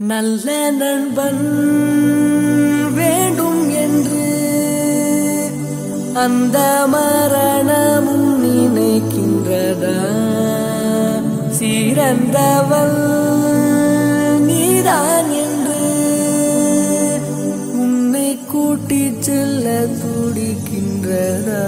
நல்ல நண்பன் வேண்டும் என்று அந்த மரணமும் நினைக்கின்றதா? சிறந்தவள் நீதான் என்று உன்னை கூட்டிச் செல்ல துடிக்கின்றதா?